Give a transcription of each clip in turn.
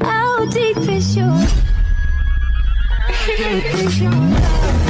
How deep is your deep is your love?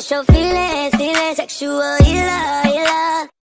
special feelings, feeling, sexual healer, healer.